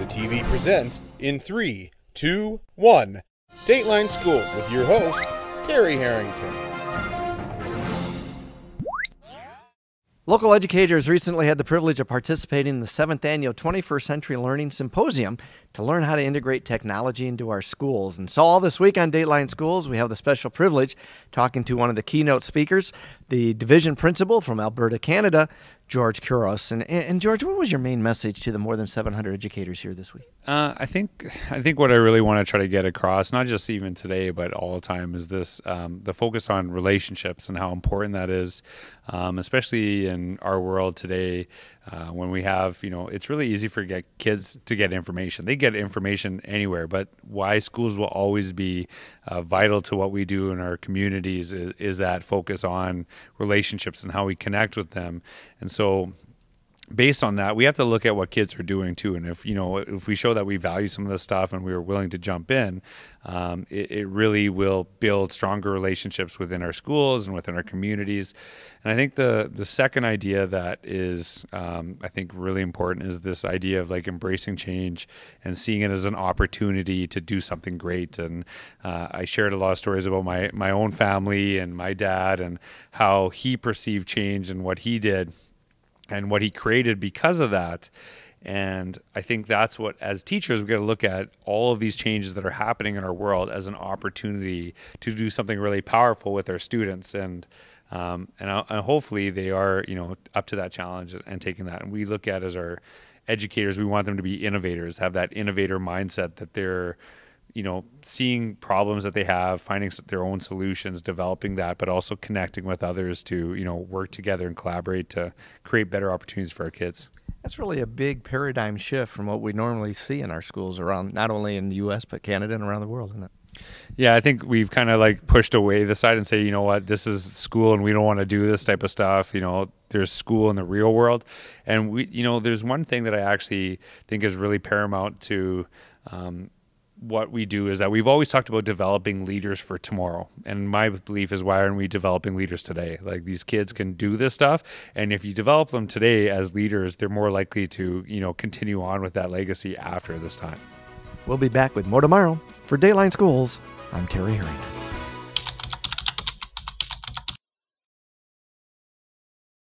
Alexa TV presents in three, two, one. Dateline Schools with your host, Terry Harrington. Local educators recently had the privilege of participating in the seventh annual 21st Century Learning Symposium to learn how to integrate technology into our schools. And so, all this week on Dateline Schools, we have the special privilege talking to one of the keynote speakers, the division principal from Alberta, Canada, George Couros. And, and George, what was your main message to the more than 700 educators here this week? Uh, I think I think what I really want to try to get across, not just even today, but all the time, is this um, the focus on relationships and how important that is, um, especially in our world today. Uh, when we have, you know, it's really easy for get kids to get information. They get information anywhere, but why schools will always be uh, vital to what we do in our communities is, is that focus on relationships and how we connect with them. And so based on that, we have to look at what kids are doing too. And if you know, if we show that we value some of this stuff and we are willing to jump in, um, it, it, really will build stronger relationships within our schools and within our communities. And I think the the second idea that is, um, I think, really important is this idea of like embracing change and seeing it as an opportunity to do something great. And uh, I shared a lot of stories about my my own family and my dad and how he perceived change and what he did and what he created because of that. And I think that's what, as teachers, we got to look at all of these changes that are happening in our world as an opportunity to do something really powerful with our students. And um, and, uh, and hopefully they are, you know, up to that challenge and taking that. And we look at as our educators, we want them to be innovators, have that innovator mindset that they're you know, seeing problems that they have, finding their own solutions, developing that, but also connecting with others to, you know, work together and collaborate to create better opportunities for our kids. That's really a big paradigm shift from what we normally see in our schools around, not only in the U.S. but Canada and around the world, isn't it? Yeah, I think we've kind of like pushed away the side and say, you know what, this is school and we don't want to do this type of stuff. You know, there's school in the real world. And we, you know, there's one thing that I actually think is really paramount to um, what we do is that we've always talked about developing leaders for tomorrow. And my belief is why aren't we developing leaders today? Like these kids can do this stuff. And if you develop them today as leaders, they're more likely to, you know, continue on with that legacy after this time. We'll be back with more tomorrow. For Dateline Schools, I'm Terry Harrington.